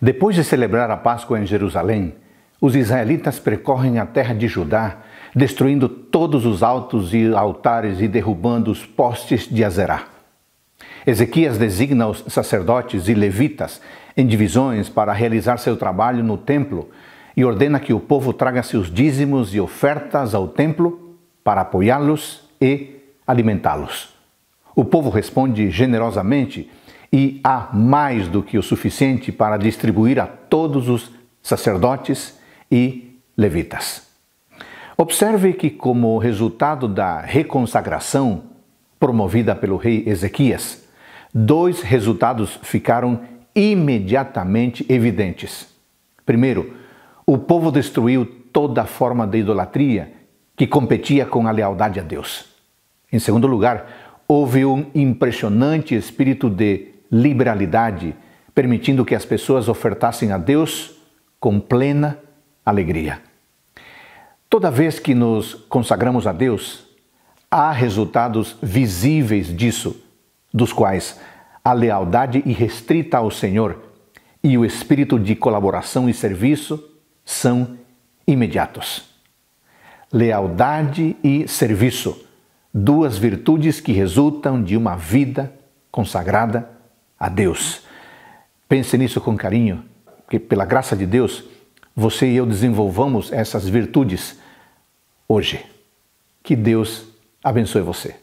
Depois de celebrar a Páscoa em Jerusalém, os israelitas percorrem a terra de Judá, destruindo todos os altos e altares e derrubando os postes de Azerá. Ezequias designa os sacerdotes e levitas em divisões para realizar seu trabalho no templo e ordena que o povo traga seus dízimos e ofertas ao templo para apoiá-los e alimentá-los. O povo responde generosamente e há mais do que o suficiente para distribuir a todos os sacerdotes e levitas. Observe que, como resultado da reconsagração promovida pelo rei Ezequias, dois resultados ficaram imediatamente evidentes. Primeiro, o povo destruiu toda forma de idolatria que competia com a lealdade a Deus. Em segundo lugar, houve um impressionante espírito de liberalidade, permitindo que as pessoas ofertassem a Deus com plena alegria. Toda vez que nos consagramos a Deus, há resultados visíveis disso, dos quais a lealdade irrestrita ao Senhor e o espírito de colaboração e serviço são imediatos. Lealdade e serviço, duas virtudes que resultam de uma vida consagrada a Deus. Pense nisso com carinho, que pela graça de Deus, você e eu desenvolvamos essas virtudes hoje. Que Deus abençoe você.